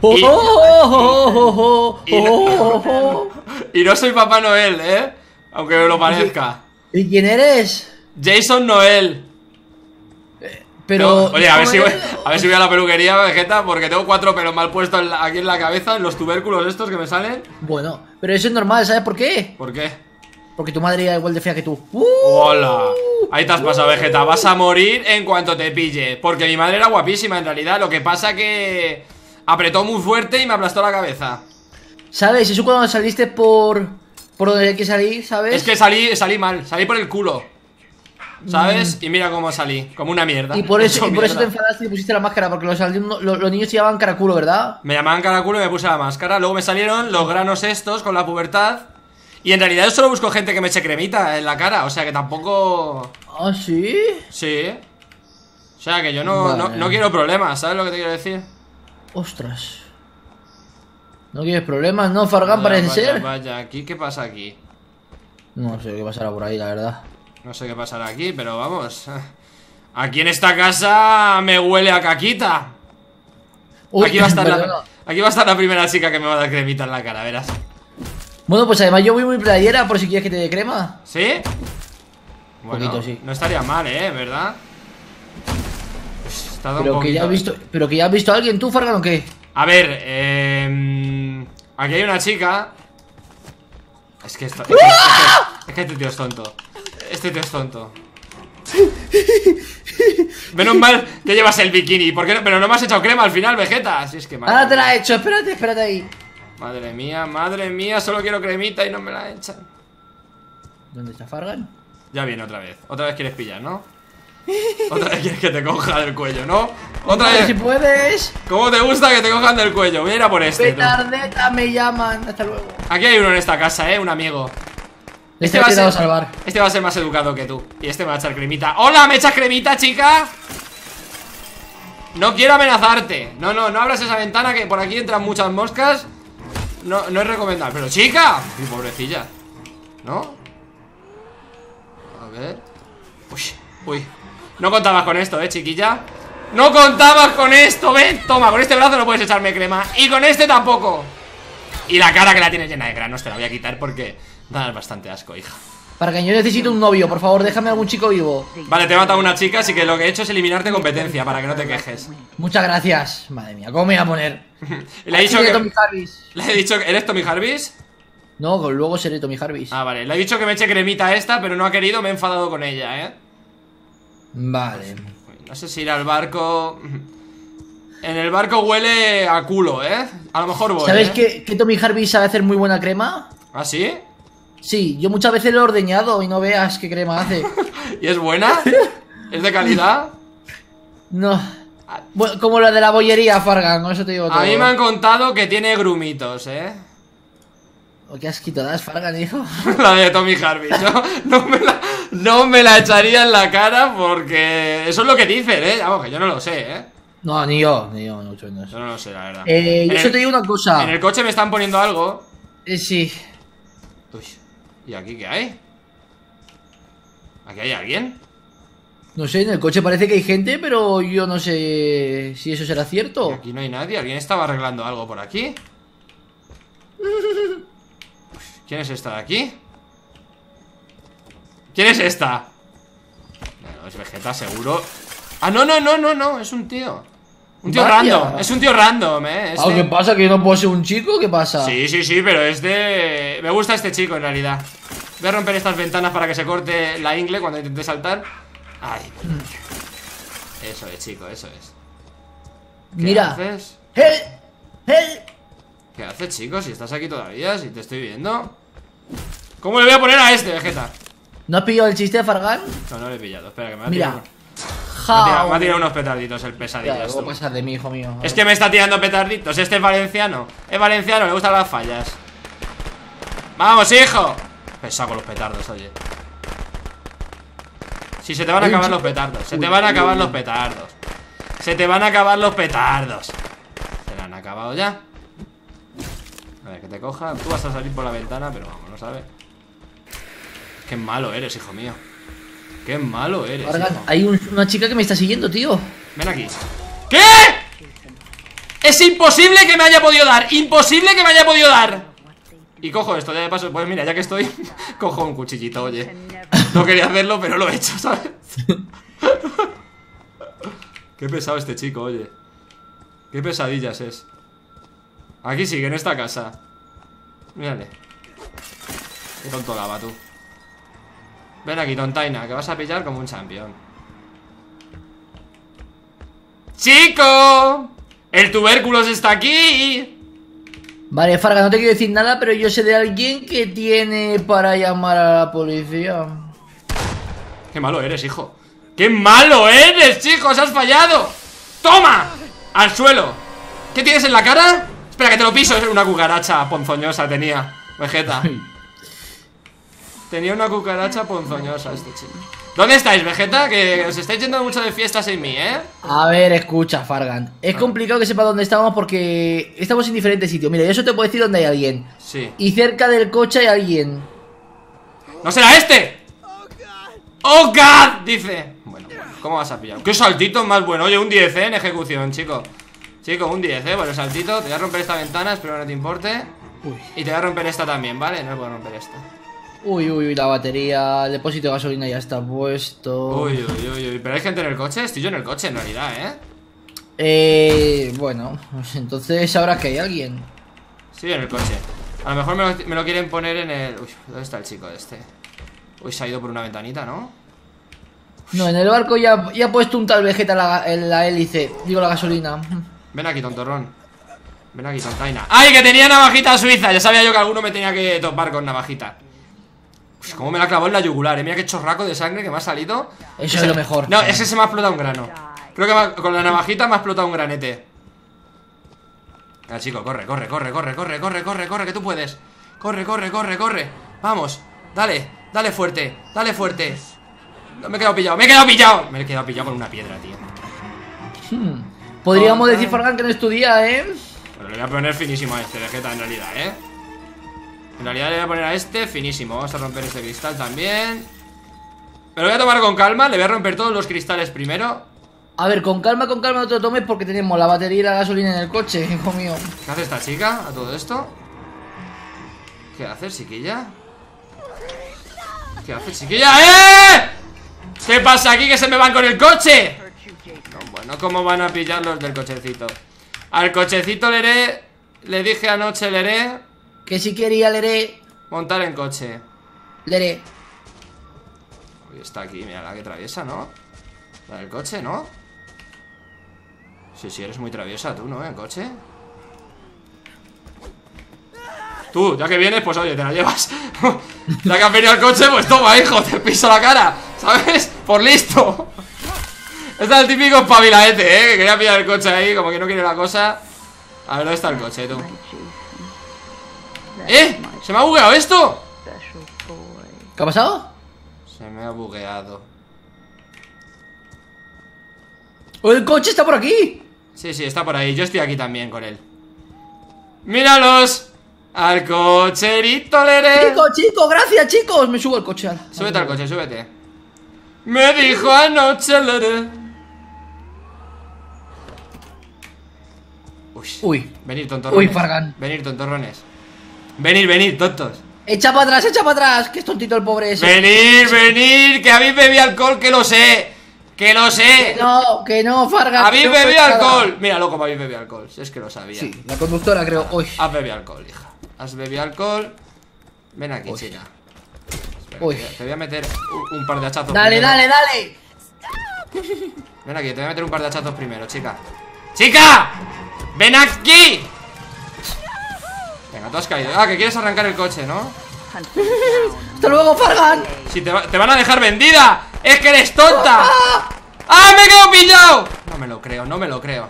Oh, Y- oh, oh, oh, oh, no- oh, oh. Soy Papá Noel, ¿eh? Aunque me lo parezca. ¿Y quién eres? Jason Noel. Pero. No, oye, a ver, ¿cómo si voy, a ver si voy a la peluquería, Vegeta, porque tengo cuatro pelos mal puestos aquí en la cabeza, en los tubérculos estos que me salen. Bueno, pero eso es normal, ¿sabes por qué? ¿Por qué? Porque tu madre era igual de fea que tú. ¡Uh! Hola. Ahí te has pasado, Vegeta. Vas a morir en cuanto te pille. Porque mi madre era guapísima, en realidad. Lo que pasa que apretó muy fuerte y me aplastó la cabeza. ¿Sabes? Eso cuando saliste por. Por donde hay que salir, ¿sabes? Es que salí, salí mal, salí por el culo. ¿Sabes? Y mira cómo salí, como una mierda. Mm. Y por eso, Hecho y por eso te enfadaste y pusiste la máscara, porque los, los, los niños te llamaban caraculo, ¿verdad? Me llamaban caraculo y me puse la máscara. Luego me salieron los granos estos con la pubertad. Y en realidad yo solo busco gente que me eche cremita en la cara. O sea que tampoco. ¿Ah, sí? Sí. O sea que yo no, no, Vale. no quiero problemas, ¿sabes lo que te quiero decir? Ostras. ¿No quieres problemas, no, Fargan, parece vaya, ser? Vaya, aquí, ¿qué pasa aquí? No sé qué pasará por ahí, la verdad. No sé qué pasará aquí, pero vamos. Aquí en esta casa me huele a caquita. Uy, aquí, va a estar la, aquí va a estar la primera chica que me va a dar cremita en la cara, verás. Bueno, pues además yo voy muy playera por si quieres que te dé crema. ¿Sí? Bueno, Poquito, sí. no estaría mal, ¿eh? ¿Verdad? Está Pero que ya has visto, pero que ya has visto a alguien, ¿tú, Fargan, o qué? A ver, eh, aquí hay una chica. Es que esto. Es que, es que- es que este tío es tonto. Este tío es tonto. Menos mal que llevas el bikini. ¿por qué no? Pero no me has echado crema al final, Vegeta. Así es que madre Ahora te la he hecho, espérate, espérate ahí. Madre mía, madre mía, solo quiero cremita y no me la echan. ¿Dónde está Fargan? Ya viene otra vez. Otra vez quieres pillar, ¿no? Otra vez quieres que te coja del cuello, ¿no? Otra A ver si vez. puedes. ¿Cómo te gusta que te cojan del cuello? Voy a ir a por este. Petardeta me llaman. Hasta luego. Aquí hay uno en esta casa, ¿eh? Un amigo. Este va va a a ser- salvar. Este va a ser más educado que tú. Y este me va a echar cremita. ¡Hola! ¿Me echas cremita, chica? No quiero amenazarte. No, no, no abras esa ventana que por aquí entran muchas moscas. No, no es recomendable. Pero, chica. Uy, pobrecilla. ¿No? A ver. Uy, uy. No contabas con esto, eh, chiquilla. No contabas con esto, ven. Toma, con este brazo no puedes echarme crema. Y con este tampoco. Y la cara que la tienes llena de granos te la voy a quitar porque das bastante asco, hija. Fargan, yo necesito un novio, por favor, déjame algún chico vivo. Vale, te he matado a una chica, así que lo que he hecho es eliminarte competencia para que no te quejes. Muchas gracias. Madre mía, ¿cómo me voy a poner? Le he dicho que. Tommy Jarvis. Le he dicho que. ¿Eres Tommy Jarvis? No, luego seré Tommy Jarvis. Ah, vale. Le he dicho que me eche cremita esta, pero no ha querido, me he enfadado con ella, ¿eh? Vale. No sé si ir al barco. En el barco huele a culo, ¿eh? A lo mejor voy. ¿Sabes ¿eh? que, que Tommy Jarvis sabe hacer muy buena crema? ¿Ah, sí? Sí, yo muchas veces lo he ordeñado y no veas qué crema hace. ¿Y es buena? ¿Es de calidad? No. Bueno, como la de la bollería, Fargan, con eso te digo todo. A mí me han contado que tiene grumitos, ¿eh? Oh, Qué asquito das, Fargan, hijo. La de Tommy Harvey. Yo no me, la, no me la echaría en la cara porque eso es lo que dicen, ¿eh? Vamos, que yo no lo sé, ¿eh? No, ni yo, ni yo, mucho menos. Yo no lo sé, la verdad. Eh, yo el- te digo una cosa. En el coche me están poniendo algo. Eh, sí. Uy, ¿y aquí qué hay? ¿Aquí hay alguien? No sé, en el coche parece que hay gente, pero yo no sé si eso será Y cierto. aquí no hay nadie. ¿Alguien estaba arreglando algo por aquí? ¿Quién es esta de aquí? ¿Quién es esta? No, es Vegeta, seguro. Ah, no, no, no, no, no, es un tío. Un tío Vaya. random, es un tío random, eh. Ah, Este- ¿Qué pasa? ¿Que yo no puedo ser un chico? ¿Qué pasa? Sí, sí, sí, pero es de... Me gusta este chico en realidad Voy a romper estas ventanas para que se corte la ingle cuando intente saltar Ay Eso es, chico, eso es ¿Qué Mira. haces? ¡Hey! ¡Hey! ¿Qué haces, chico? Si estás aquí todavía, si te estoy viendo ¿Cómo le voy a poner a este, Vegeta? ¿No has pillado el chiste de Fargan? No, no le he pillado, espera que me va a Mira. Me ha tirado, me ha ¡Ja! tirado unos petarditos el Ya, luego pasas de mí, hijo mío. Es que me está tirando petarditos, este es valenciano. Es valenciano, le gustan las fallas. ¡Vamos, hijo! Pesado con los petardos, oye. Si se te van a acabar los petardos Se te van a acabar los petardos. Se te van a acabar los petardos. Se le han acabado ya. A ver, que te coja Tú vas a salir por la ventana, pero vamos, no sabes Qué malo eres, hijo mío Qué malo eres hijo. hay un- una chica que me está siguiendo, tío. Ven aquí. ¿Qué? Es imposible que me haya podido dar. Imposible que me haya podido dar. Y cojo esto, ya de paso, pues mira, ya que estoy, cojo un cuchillito, oye. No quería hacerlo, pero lo he hecho, ¿sabes? Qué pesado este chico, oye. Qué pesadillas es. Aquí sigue, en esta casa. Mírale. Qué tonto lava, tú. Ven aquí, tontaina, que vas a pillar como un champion. ¡Chico! ¡El tubérculos está aquí! Vale, Farga, no te quiero decir nada, pero yo sé de alguien que tiene para llamar a la policía. ¡Qué malo eres, hijo! ¡Qué malo eres, chicos! ¡Has fallado! ¡Toma! ¡Al suelo! ¿Qué tienes en la cara? Espera, que te lo piso. Es una cucaracha ponzoñosa tenía. Vegeta. Tenía una cucaracha ponzoñosa este chico. ¿Dónde estáis, Vegeta? Que os estáis yendo mucho de fiestas sin mí, ¿eh? A ver, escucha, Fargan. Es Ah. complicado que sepa dónde estamos porque estamos en diferentes sitios. Mira, yo eso te puedo decir dónde hay alguien. Sí. Y cerca del coche hay alguien. ¡No será este! ¡Oh, God! Dice. Bueno, bueno, ¿cómo vas a pillar? ¡Qué saltito más bueno! Oye, un 10, ¿eh? En ejecución, chico. Chico, un 10, ¿eh? Bueno, saltito. Te voy a romper esta ventana, espero que no te importe. Uy. Y te voy a romper esta también, ¿vale? No puedo romper esta. Uy, uy, uy, la batería, el depósito de gasolina ya está puesto. Uy, uy, uy, uy. ¿Pero hay gente en el coche? Estoy yo en el coche, en realidad, ¿eh? Eh, bueno, pues entonces ahora que hay alguien. Sí, en el coche. A lo mejor me lo, me lo quieren poner en el... Uy, ¿dónde está el chico este? Uy, se ha ido por una ventanita, ¿no? No, en el barco ya, ya ha puesto un tal Vegeta la, en la hélice, digo la gasolina. Ven aquí, tontorrón. Ven aquí, tontaina. ¡Ay, que tenía navajita suiza! Ya sabía yo que alguno me tenía que topar con navajita. Uy, cómo me la clavó en la yugular, eh. Mira qué chorraco de sangre que me ha salido. Eso es lo mejor. No, ese se me ha explotado un grano. Creo que con la navajita me ha explotado un granete. Venga, chico, corre, corre, corre, corre, corre, corre, corre, corre, que tú puedes. Corre, corre, corre, corre. Vamos, dale, dale fuerte, dale fuerte. No, me he quedado pillado, me he quedado pillado. Me he quedado pillado con una piedra, tío. Hmm. Podríamos decir, Fargan, que no es tu día, ¿eh? Pero le voy a poner finísimo a este Vegeta en realidad, ¿eh? En realidad le voy a poner a este finísimo Vamos a romper este cristal también Me lo voy a tomar con calma Le voy a romper todos los cristales primero A ver, con calma, con calma no te lo tomes porque tenemos la batería y la gasolina en el coche, hijo mío. ¿Qué hace esta chica a todo esto? ¿Qué hace, chiquilla? ¿Qué hace, chiquilla? ¡Eh! ¿Qué pasa aquí que se me van con el coche? No, bueno, ¿cómo van a pillar los del cochecito? Al cochecito le haré Le dije anoche le haré Que si quería, leré, Montar en coche leré. Uy, está aquí, mira la que traviesa, ¿no? La del coche, ¿no? Sí, sí, eres muy traviesa tú, ¿no? En coche Tú, ya que vienes, pues oye, te la llevas Ya que has venido al coche, pues toma, hijo, te piso la cara ¿Sabes? Por listo Este es el típico espabilaete, ¿eh? Que quería pillar el coche ahí, como que no quiere la cosa A ver, ¿dónde está el coche, tú? ¿Eh? ¿Se me ha bugueado esto? ¿Qué ha pasado? Se me ha bugueado ¡Oh, el coche está por aquí! Sí, sí, está por ahí. Yo estoy aquí también con él. ¡Míralos! Al cocherito, leré. Chicos, chicos, gracias, chicos. Me subo al coche. ala. Súbete al coche, súbete. Me dijo anoche, leré. Uy. Uy. Venir, tontorrones. Uy, Fargan. Venir, tontorrones. Venir, venir, tontos. Echa para atrás, echa para atrás. Que es tontito el pobre ese. Venir, venir, que habéis bebido alcohol, que lo sé. Que lo sé. No, que no. Habéis que no bebido pasa nada. alcohol. Mira, loco, habéis bebido alcohol. Si es que lo sabía. Sí, la conductora creo. Uy. Has bebido alcohol, hija. Has bebido alcohol. Ven aquí, Uy. chica. Uy. te voy a- Te voy a meter un, un par de hachazos. Dale, primero. dale, dale. Ven aquí, te voy a meter un par de hachazos primero, chica. ¡Chica! ¡Ven aquí! Venga, tú has caído. Ah, que quieres arrancar el coche, ¿no? Hasta luego, Fargan. Si te, va- te van a dejar vendida. ¡Es que eres tonta! ¡Ah, me he quedado pillado! No me lo creo, no me lo creo.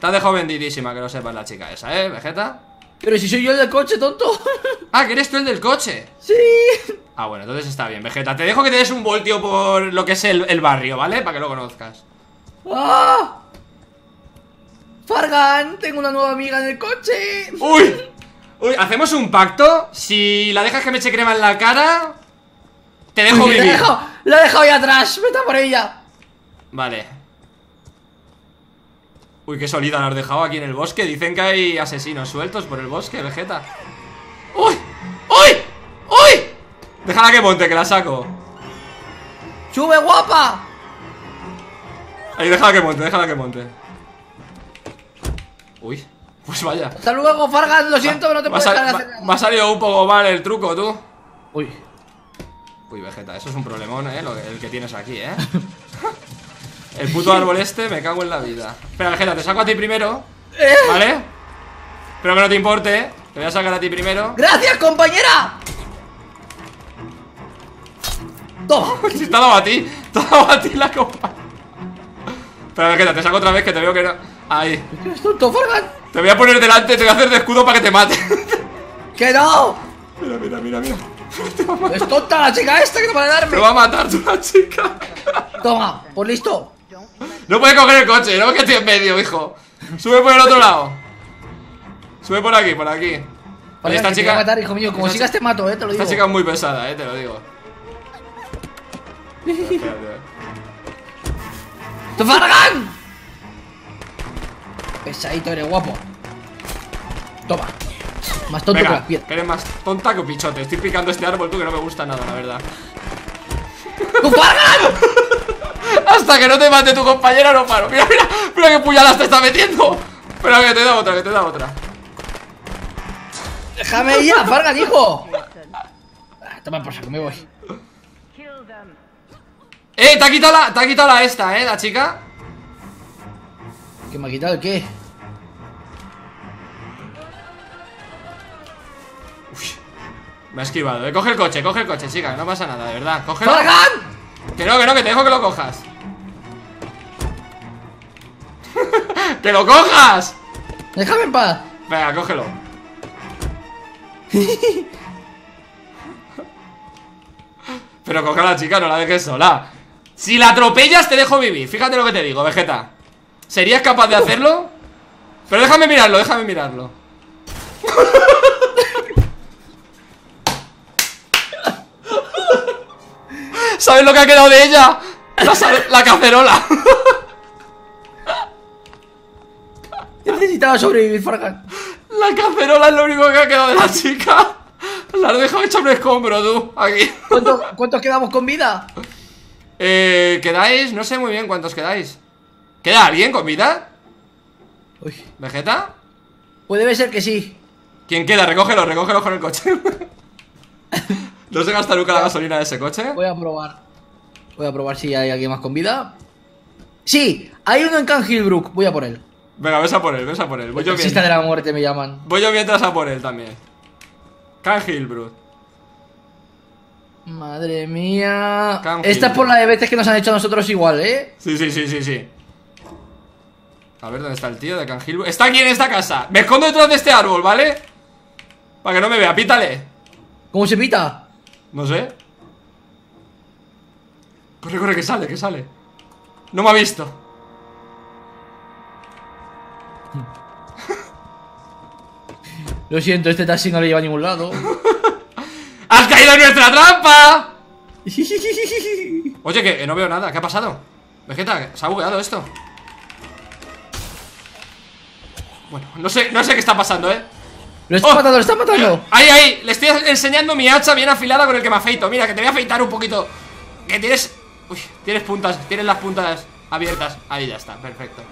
Te has dejado vendidísima, que lo sepas la chica esa, ¿eh, Vegeta? Pero si soy yo el del coche, tonto. Ah, que eres tú el del coche. sí. Ah, bueno, entonces está bien, Vegeta. Te dejo que te des un voltio por lo que es el, el barrio, ¿vale? Para que lo conozcas. ¡Ah! Fargan, tengo una nueva amiga en el coche. ¡Uy! Uy, ¿hacemos un pacto? Si la dejas que me eche crema en la cara, te dejo Uy, la he vivir. dejado, la he dejado ahí atrás. Vete por ella. Vale. Uy, qué solida la has dejado aquí en el bosque. Dicen que hay asesinos sueltos por el bosque, Vegeta. ¡Uy! ¡Uy! ¡Uy! Déjala que monte, que la saco. ¡Sube, guapa! Ahí, déjala que monte, déjala que monte. Uy, pues vaya. Hasta luego, Fargan, lo siento, pero no te Me ha, puedes sal- dejar me- hacer nada. me ha salido un poco mal el truco, tú. Uy, Uy, Vegeta, eso es un problemón, ¿eh? Lo- el que tienes aquí, ¿eh? El puto árbol este, me cago en la vida. Espera, Vegeta, te saco a ti primero. ¿Vale? Espero que no te importe, ¿eh? Te voy a sacar a ti primero. ¡Gracias, compañera! Toma. Si te ha dado a ti, te ha dado a ti la copa. Espera, Vegeta, te saco otra vez que te veo que no. Ahí. ¿Eres tonto, Fargan? Te voy a poner delante, te voy a hacer de escudo para que te mate. ¡Que no! mira, mira, mira, mira. ¡Es tonta la chica esta que no para Te darme! va a matar tú la chica. Toma, pues listo. No puedes coger el coche, no que estoy en medio, hijo. Sube por el otro lado. Sube por aquí, por aquí. Fargan, esta que te voy a chica. matar, hijo mío. Como sigas te mato, eh, te lo digo. Esta chica es muy pesada, eh, te lo digo. Espérate, espérate. ¡Tu Fargan! Pesadito eres guapo. Toma. Más tonto que las piedras. eres más tonta que un pichote. Estoy picando este árbol tú que no me gusta nada, la verdad. ¡Tu! Hasta que no te mate tu compañera no paro. Mira, mira, mira qué puñalas te está metiendo. Espera que te da otra, que te da otra. ¡Déjame ya, Fargan, hijo! Ah, Toma por saco, me voy. Eh, te ha quitado la, te ha quitado la esta, eh, la chica. ¿Que me ha quitado el qué? Me ha esquivado, eh. Coge el coche, coge el coche, chica, no pasa nada, de verdad. Cógelo. ¡Fargan! Que no, que no, que te dejo que lo cojas. ¡Que lo cojas! ¡Déjame en paz! Venga, cógelo. Pero coge a la chica, no la dejes sola. Si la atropellas, te dejo vivir. Fíjate lo que te digo, Vegeta. ¿Serías capaz de hacerlo? Pero déjame mirarlo, déjame mirarlo. ¿Sabes lo que ha quedado de ella? La, cacerola. Necesitaba sobrevivir, Fargan. La cacerola es lo único que ha quedado de la chica. La has dejado hecha un escombro, tú, aquí. ¿Cuánto- ¿Cuántos quedamos con vida? Eh, ¿quedáis? No sé muy bien cuántos quedáis. ¿Queda alguien con vida? Uy, ¿Vegeta? puede ser que sí. ¿Quién queda? Recógelo, recógelo con el coche. ¿No se gasta nunca la gasolina de ese coche? Voy a probar. Voy a probar si hay alguien más con vida. Sí, hay uno en Can Hillbrook. Voy a por él. Venga, ves a por él, ves a por él. Voy yo, Exista mien- de la muerte me llaman. Voy yo mientras a por él también. Can Hillbrook. Madre mía. Can Esta es por la de veces que nos han hecho a nosotros igual, ¿eh? Sí, sí, sí, sí, sí. A ver, ¿dónde está el tío de Can Hillbrook? Está aquí en esta casa. Me escondo detrás de este árbol, ¿vale? Para que no me vea, pítale. ¿Cómo se pita? No sé. Corre, corre, que sale, que sale. No me ha visto. Lo siento, este taxi no le lleva a ningún lado. ¡Has caído en nuestra trampa! Oye, que no veo nada. ¿Qué ha pasado? Vegeta, se ha bugueado esto. Bueno, no sé, no sé qué está pasando, ¿eh? Lo está ¡Oh! matando, lo está matando. Ahí, ahí, le estoy enseñando mi hacha bien afilada con el que me afeito Mira, que te voy a afeitar un poquito Que tienes... Uy, tienes puntas, tienes las puntas abiertas Ahí ya está, perfecto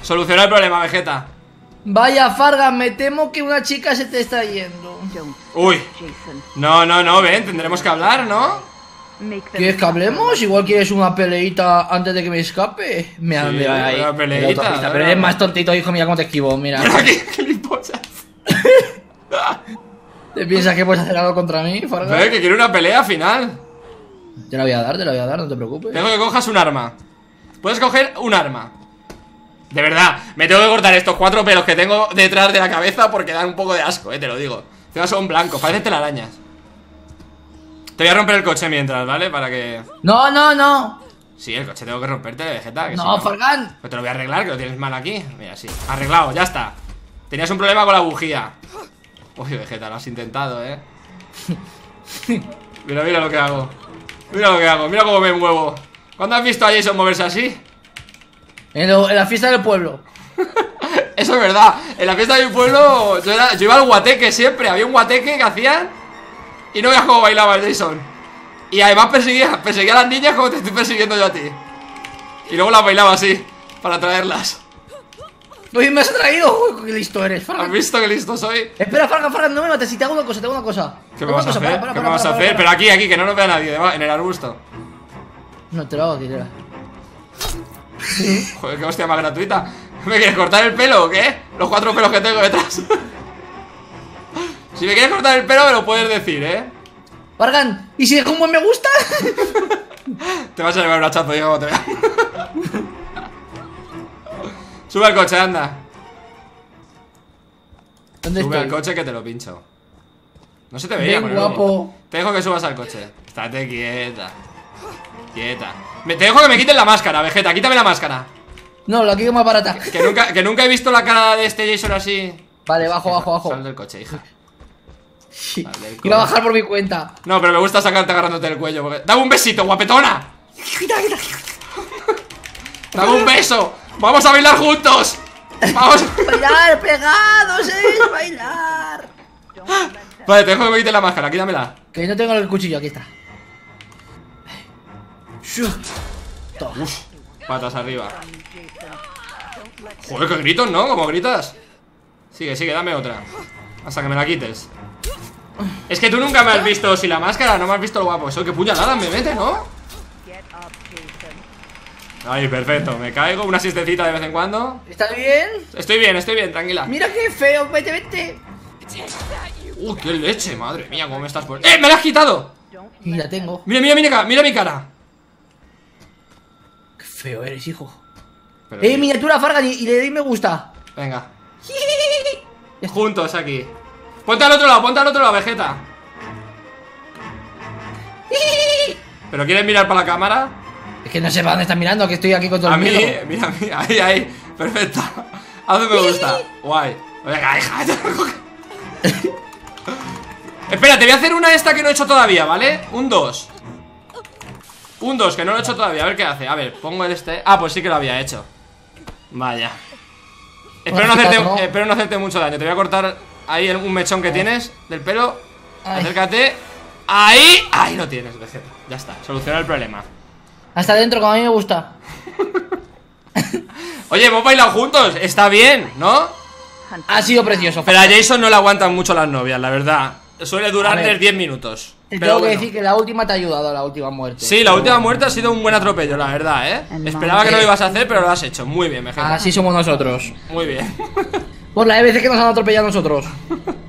Soluciona el problema, Vegeta Vaya, Fargan, me temo que una chica se te está yendo. Uy, Jason. no, no, no, ven, tendremos que hablar, ¿no? ¿Quieres que hablemos? Igual quieres una peleita antes de que me escape. Me Sí, me va ahí. una peleita, Pero eres más tontito, hijo, mira cómo te esquivo, mira. Mira aquí, gilipollas ¿Te piensas que puedes hacer algo contra mí, Fargan? Ve, que quiere una pelea final Te la voy a dar, te la voy a dar, no te preocupes. Tengo que cojas un arma Puedes coger un arma De verdad, me tengo que cortar estos cuatro pelos que tengo detrás de la cabeza Porque dan un poco de asco, eh, te lo digo Encima son blancos, parecen telarañas Te voy a romper el coche mientras, ¿vale? Para que... No, no, no. Sí, el coche tengo que romperte, Vegeta que No, si Fargan. Pues te lo voy a arreglar, que lo tienes mal aquí Mira, sí, arreglado, ya está Tenías un problema con la bujía Uy, Vegeta, lo has intentado, ¿eh? Mira, mira lo que hago Mira lo que hago, mira cómo me muevo ¿Cuándo has visto a Jason moverse así? En, lo- en la fiesta del pueblo. Eso es verdad. En la fiesta de mi pueblo yo, era- yo iba al guateque siempre. Había un guateque que hacían y no veías cómo bailaba el Jason. Y además perseguía, perseguía a las niñas como te estoy persiguiendo yo a ti. Y luego las bailaba así, para traerlas. Me has traído. Uy, qué listo eres, ¿Has Fargan. visto que listo soy? Espera, Fargan, Fargan, no me mates. Si te hago una cosa, te hago una cosa. ¿Qué me vas a hacer? para, para, ¿Qué me vas a hacer? Pero aquí, aquí, que no nos vea nadie, en el arbusto. No te lo hago aquí, tira. Joder, qué hostia más gratuita. ¿Me quieres cortar el pelo o qué? Los cuatro pelos que tengo detrás. Si me quieres cortar el pelo, me lo puedes decir, ¿eh? Fargan, ¿y si dejo un buen me gusta? Te vas a llevar un hachazo, como te. Sube al coche, anda. ¿Dónde Sube al coche que te lo pincho. No se te veía, Ven, guapo. Te dejo que subas al coche. Estate quieta. Quieta. Me- te dejo que me quiten la máscara, Vegeta. Quítame la máscara. No, la quiero más barata. Que nunca, que nunca he visto la cara de este Jason así. Vale, bajo, bajo, bajo. Sal del coche, hija. Iba a bajar por mi cuenta. No, pero me gusta sacarte agarrándote el cuello. porque- ¡Dame un besito, guapetona! ¡Dame un beso! ¡Vamos a bailar juntos! ¡Vamos! Bailar pegados, es bailar. Vale, te dejo que me quite la máscara, quítamela. Que no tengo el cuchillo, aquí está. Toma. Patas arriba. Joder, qué gritos, ¿no? ¿Cómo gritas? Sigue, sigue, dame otra. Hasta que me la quites. Es que tú nunca me has visto sin la máscara, no me has visto lo guapo. Eso, que puñalada me mete, ¿no? Ay, perfecto, me caigo. Una siestecita de vez en cuando. ¿Estás bien? Estoy bien, estoy bien, tranquila. Mira qué feo, vete, vete. Uh, qué leche, madre mía, cómo me estás por. ¡Eh! ¡Me la has quitado! Y la tengo. Mira, mira, mira, mira mi cara. Qué feo eres, hijo. Pero, Eh, miniatura Fargan y, y le doy me gusta. Venga. Juntos aquí. Ponte al otro lado, ponte al otro lado, Vegeta. ¿Pero quieres mirar para la cámara? Es que no sé para dónde estás mirando, que estoy aquí con todo A el mí, miedo. mira, mira, ahí, ahí. Perfecto. Un me gusta. Guay. Venga, hija. Espera, te voy a hacer una esta que no he hecho todavía, ¿vale? Un 2. Un 2, que no lo he hecho todavía. A ver qué hace. A ver, pongo el este. Ah, pues sí que lo había hecho. Vaya. Espero no, hacerte, ¿no? espero no hacerte mucho daño. Te voy a cortar ahí el- un mechón que tienes del pelo. Ay. Acércate. Ahí. Ahí lo tienes, Vegeta. Ya está. Soluciona el problema. Hasta adentro, como a mí me gusta. Oye, hemos bailado juntos. Está bien, ¿no? Ha sido precioso. Pero a Jason no le aguantan mucho las novias, la verdad. Suele durarles ver. 10 minutos. Te Pero tengo que bueno. decir que la última te ha ayudado, la última muerte. Sí, la última muerte ha sido un buen atropello, la verdad, ¿eh? Esperaba que no lo ibas a hacer, pero lo has hecho. Muy bien, Vegeta. Así somos nosotros. Muy bien. Por las veces que nos han atropellado a nosotros.